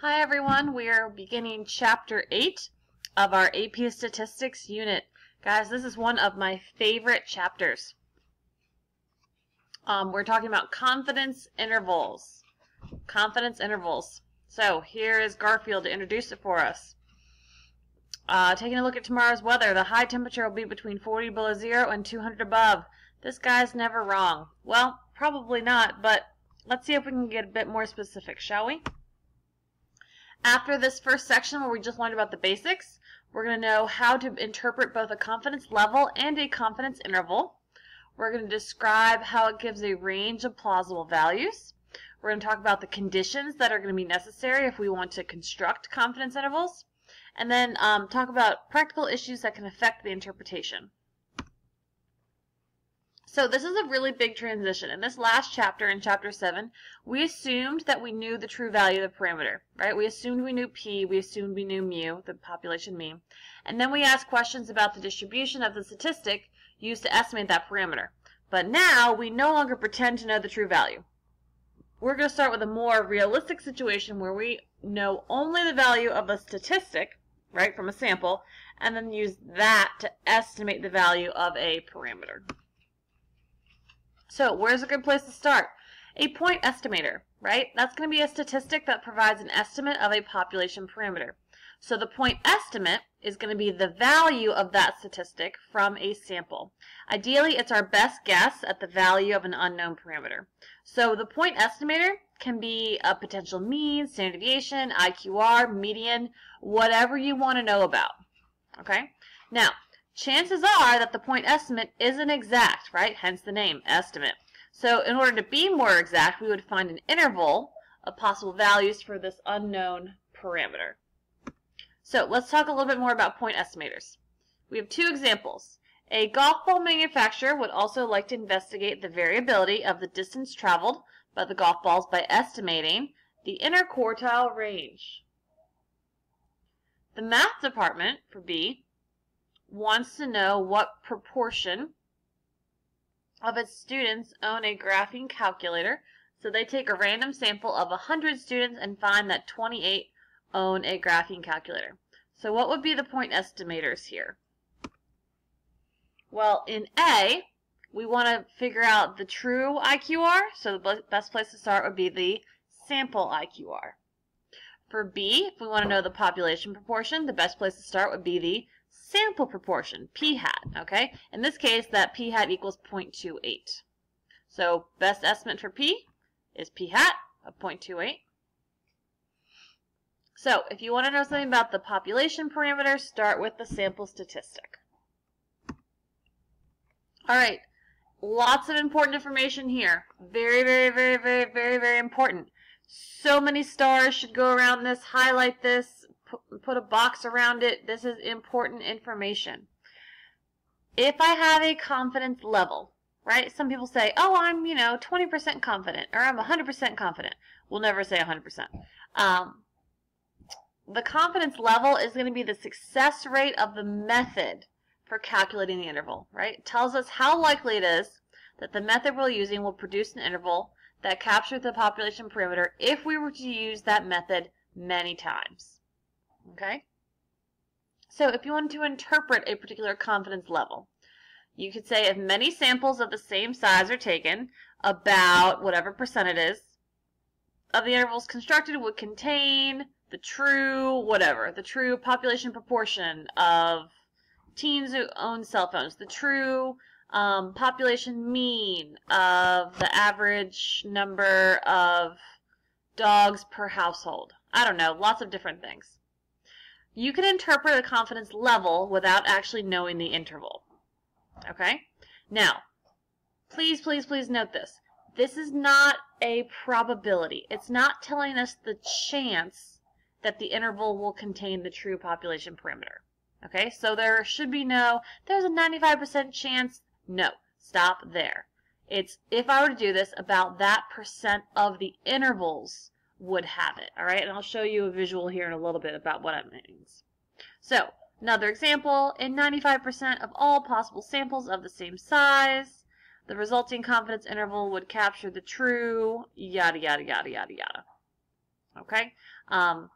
Hi everyone, we are beginning chapter 8 of our AP Statistics unit. Guys, this is one of my favorite chapters. Um, we're talking about confidence intervals. Confidence intervals. So here is Garfield to introduce it for us. Uh, taking a look at tomorrow's weather, the high temperature will be between 40 below zero and 200 above. This guy's never wrong. Well, probably not, but let's see if we can get a bit more specific, shall we? After this first section where we just learned about the basics, we're going to know how to interpret both a confidence level and a confidence interval. We're going to describe how it gives a range of plausible values. We're going to talk about the conditions that are going to be necessary if we want to construct confidence intervals. And then um, talk about practical issues that can affect the interpretation. So this is a really big transition. In this last chapter, in chapter 7, we assumed that we knew the true value of the parameter, right? We assumed we knew p, we assumed we knew mu, the population mean. And then we asked questions about the distribution of the statistic used to estimate that parameter. But now we no longer pretend to know the true value. We're going to start with a more realistic situation where we know only the value of a statistic, right, from a sample, and then use that to estimate the value of a parameter. So where's a good place to start? A point estimator, right? That's going to be a statistic that provides an estimate of a population parameter. So the point estimate is going to be the value of that statistic from a sample. Ideally, it's our best guess at the value of an unknown parameter. So the point estimator can be a potential mean, standard deviation, IQR, median, whatever you want to know about. Okay? Now, chances are that the point estimate isn't exact, right? Hence the name, estimate. So in order to be more exact, we would find an interval of possible values for this unknown parameter. So let's talk a little bit more about point estimators. We have two examples. A golf ball manufacturer would also like to investigate the variability of the distance traveled by the golf balls by estimating the interquartile range. The math department, for B, wants to know what proportion of its students own a graphing calculator. So they take a random sample of 100 students and find that 28 own a graphing calculator. So what would be the point estimators here? Well, in A, we want to figure out the true IQR, so the best place to start would be the sample IQR. For B, if we want to know the population proportion, the best place to start would be the sample proportion, p hat, okay? In this case, that p hat equals 0.28. So best estimate for p is p hat of 0.28. So if you want to know something about the population parameter, start with the sample statistic. All right, lots of important information here. Very, very, very, very, very, very important. So many stars should go around this, highlight this, put a box around it. This is important information. If I have a confidence level, right? Some people say, oh, I'm, you know, 20% confident or I'm 100% confident. We'll never say 100%. Um, the confidence level is going to be the success rate of the method for calculating the interval, right? It tells us how likely it is that the method we're using will produce an interval that captures the population parameter if we were to use that method many times. Okay? So if you want to interpret a particular confidence level, you could say if many samples of the same size are taken, about whatever percent it is, of the intervals constructed would contain the true whatever, the true population proportion of teens who own cell phones, the true um, population mean of the average number of dogs per household. I don't know, lots of different things. You can interpret a confidence level without actually knowing the interval. Okay? Now, please, please, please note this. This is not a probability. It's not telling us the chance that the interval will contain the true population parameter. Okay, so there should be no, there's a 95% chance. No, stop there. It's, if I were to do this, about that percent of the intervals would have it. All right, and I'll show you a visual here in a little bit about what it means. So, another example, in 95% of all possible samples of the same size, the resulting confidence interval would capture the true yada yada yada yada yada. Okay? Um,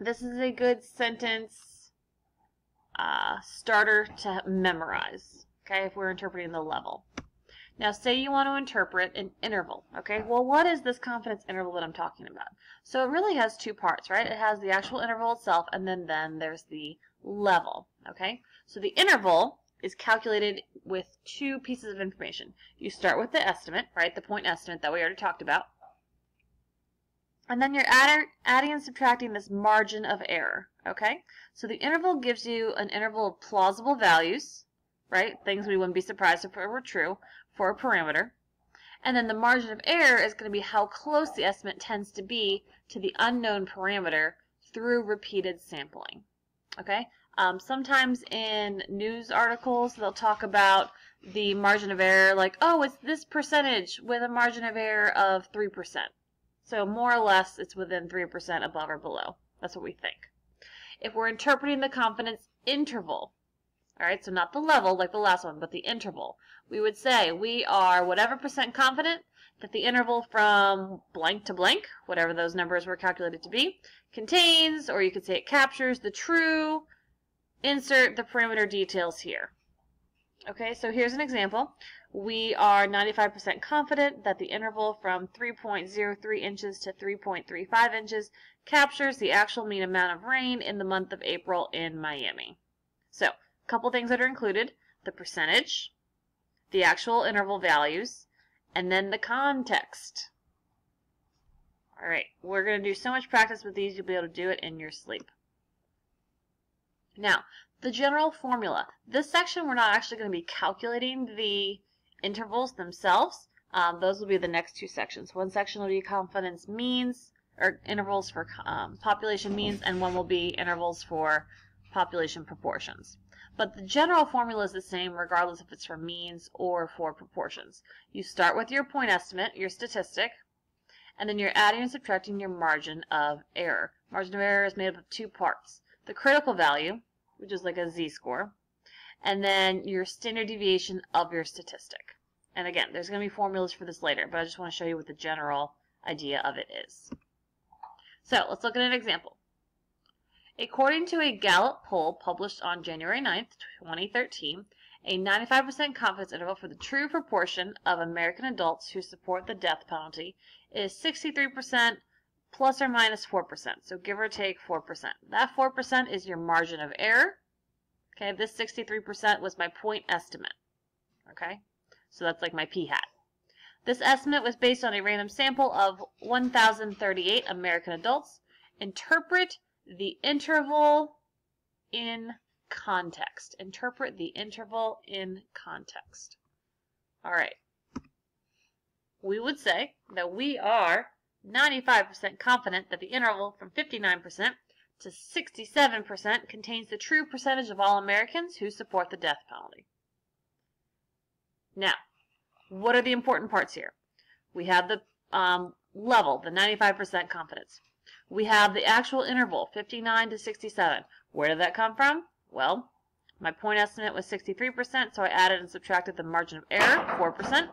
this is a good sentence uh, starter to memorize, okay, if we're interpreting the level. Now, say you want to interpret an interval, okay? Well, what is this confidence interval that I'm talking about? So it really has two parts, right? It has the actual interval itself, and then, then there's the level, okay? So the interval is calculated with two pieces of information. You start with the estimate, right, the point estimate that we already talked about. And then you're add, adding and subtracting this margin of error, okay? So the interval gives you an interval of plausible values, right? Things we wouldn't be surprised if it were true for a parameter. And then the margin of error is going to be how close the estimate tends to be to the unknown parameter through repeated sampling. Okay? Um, sometimes in news articles, they'll talk about the margin of error like, oh, it's this percentage with a margin of error of 3%. So more or less, it's within 3% above or below. That's what we think. If we're interpreting the confidence interval, all right, so not the level like the last one, but the interval. We would say we are whatever percent confident that the interval from blank to blank, whatever those numbers were calculated to be, contains, or you could say it captures, the true, insert the parameter details here. Okay, so here's an example. We are 95% confident that the interval from 3.03 inches to 3.35 inches captures the actual mean amount of rain in the month of April in Miami. So, couple things that are included, the percentage, the actual interval values, and then the context. All right, we're going to do so much practice with these, you'll be able to do it in your sleep. Now, the general formula. This section, we're not actually going to be calculating the intervals themselves. Um, those will be the next two sections. One section will be confidence means, or intervals for um, population means, and one will be intervals for population proportions. But the general formula is the same regardless if it's for means or for proportions. You start with your point estimate, your statistic, and then you're adding and subtracting your margin of error. Margin of error is made up of two parts. The critical value, which is like a z-score, and then your standard deviation of your statistic. And again, there's going to be formulas for this later, but I just want to show you what the general idea of it is. So let's look at an example. According to a Gallup poll published on January 9, 2013, a 95% confidence interval for the true proportion of American adults who support the death penalty is 63% plus or minus 4%. So give or take 4%. That 4% is your margin of error. Okay, this 63% was my point estimate. Okay, so that's like my p-hat. This estimate was based on a random sample of 1,038 American adults. Interpret the interval in context. Interpret the interval in context. All right. We would say that we are 95% confident that the interval from 59% to 67% contains the true percentage of all Americans who support the death penalty. Now, what are the important parts here? We have the um, level, the 95% confidence. We have the actual interval, 59 to 67. Where did that come from? Well, my point estimate was 63%, so I added and subtracted the margin of error, 4%.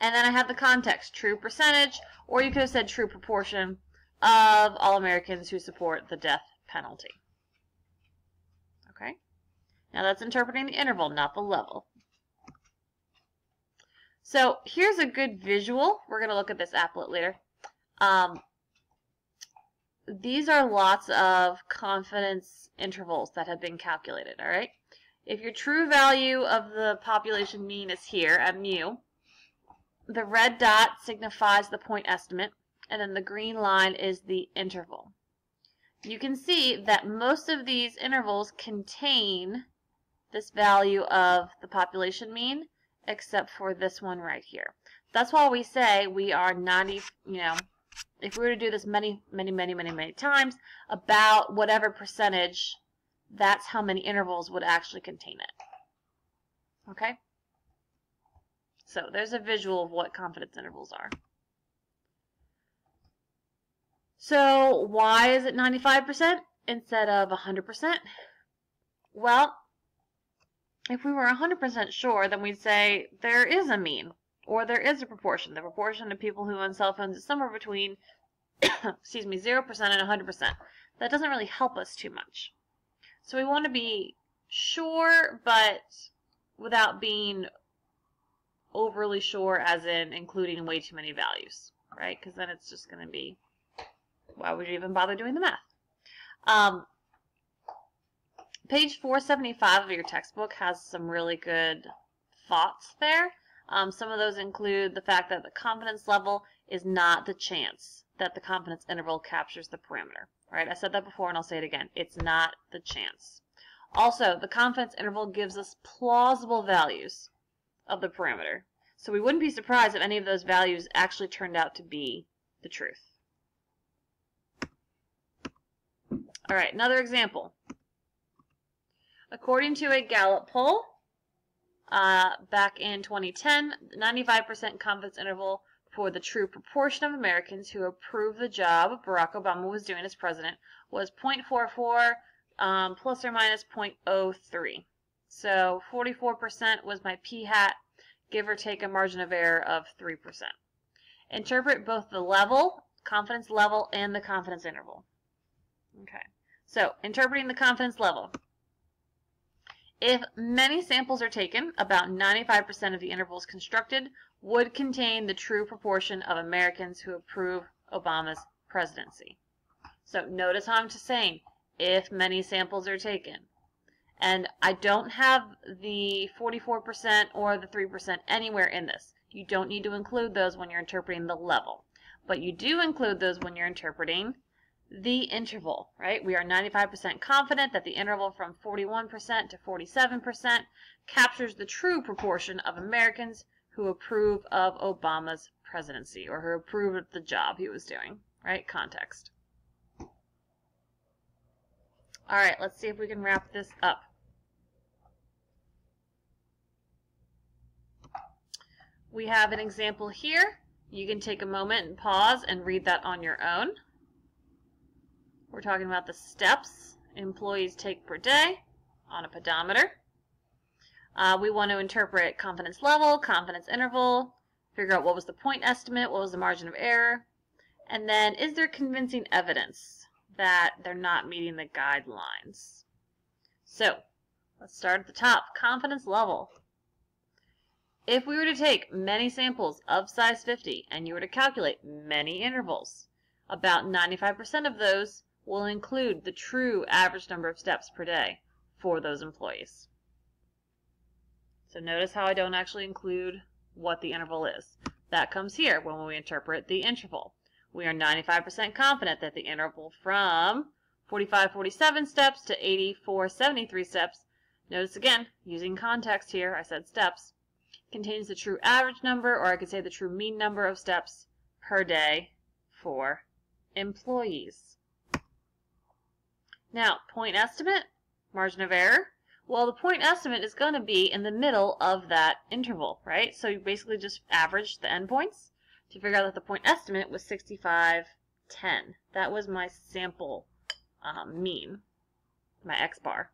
And then I have the context, true percentage, or you could have said true proportion of all Americans who support the death penalty. Okay? Now that's interpreting the interval, not the level. So here's a good visual. We're going to look at this applet later. Um, these are lots of confidence intervals that have been calculated, all right? If your true value of the population mean is here at mu, the red dot signifies the point estimate, and then the green line is the interval. You can see that most of these intervals contain this value of the population mean, except for this one right here. That's why we say we are 90, you know, if we were to do this many, many, many, many, many times, about whatever percentage, that's how many intervals would actually contain it. Okay? So there's a visual of what confidence intervals are. So why is it 95% instead of 100%? Well, if we were 100% sure, then we'd say there is a mean or there is a proportion. The proportion of people who own cell phones is somewhere between excuse me, 0% and 100%. That doesn't really help us too much. So we want to be sure, but without being overly sure, as in including way too many values, right? Because then it's just going to be, why would you even bother doing the math? Um, page 475 of your textbook has some really good thoughts there. Um, some of those include the fact that the confidence level is not the chance that the confidence interval captures the parameter. Right? I said that before and I'll say it again. It's not the chance. Also, the confidence interval gives us plausible values of the parameter. So we wouldn't be surprised if any of those values actually turned out to be the truth. All right, another example. According to a Gallup poll uh, back in 2010, 95% confidence interval for the true proportion of Americans who approve the job Barack Obama was doing as president was 0.44 um, plus or minus 0.03. So 44% was my p-hat, give or take a margin of error of 3%. Interpret both the level, confidence level, and the confidence interval. Okay, so interpreting the confidence level. If many samples are taken, about 95% of the intervals constructed would contain the true proportion of Americans who approve Obama's presidency. So notice how I'm just saying, if many samples are taken. And I don't have the 44% or the 3% anywhere in this. You don't need to include those when you're interpreting the level. But you do include those when you're interpreting the interval, right? We are 95% confident that the interval from 41% to 47% captures the true proportion of Americans who approve of Obama's presidency or who approve of the job he was doing, right? Context. All right, let's see if we can wrap this up. We have an example here. You can take a moment and pause and read that on your own. We're talking about the steps employees take per day on a pedometer. Uh, we want to interpret confidence level, confidence interval, figure out what was the point estimate, what was the margin of error, and then is there convincing evidence that they're not meeting the guidelines? So, let's start at the top, confidence level. If we were to take many samples of size 50 and you were to calculate many intervals, about 95% of those will include the true average number of steps per day for those employees. So notice how I don't actually include what the interval is. That comes here when we interpret the interval. We are 95% confident that the interval from 45-47 steps to 84-73 steps, notice again, using context here, I said steps, contains the true average number, or I could say the true mean number of steps per day for employees. Now, point estimate, margin of error. Well, the point estimate is going to be in the middle of that interval, right? So you basically just average the endpoints to figure out that the point estimate was 6510. That was my sample um, mean, my x bar.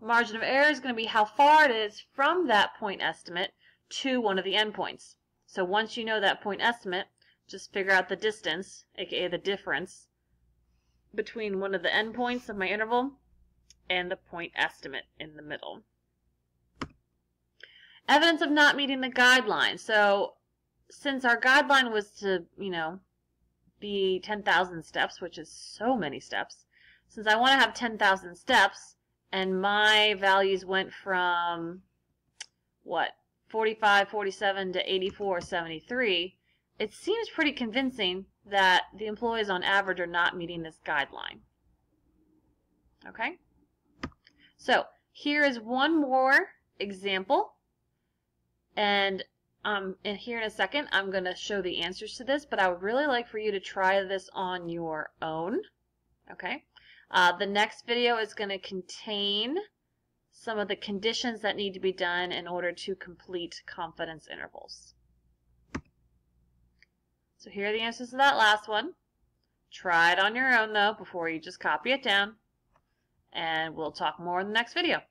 Margin of error is going to be how far it is from that point estimate to one of the endpoints. So once you know that point estimate, just figure out the distance, aka the difference, between one of the endpoints of my interval and the point estimate in the middle. Evidence of not meeting the guideline. So since our guideline was to, you know, be 10,000 steps, which is so many steps, since I want to have 10,000 steps and my values went from, what, 45, 47 to 84, 73, it seems pretty convincing that the employees on average are not meeting this guideline. Okay? So here is one more example. And um, and here in a second, I'm going to show the answers to this, but I would really like for you to try this on your own. Okay? Uh, the next video is going to contain some of the conditions that need to be done in order to complete confidence intervals. So here are the answers to that last one. Try it on your own, though, before you just copy it down. And we'll talk more in the next video.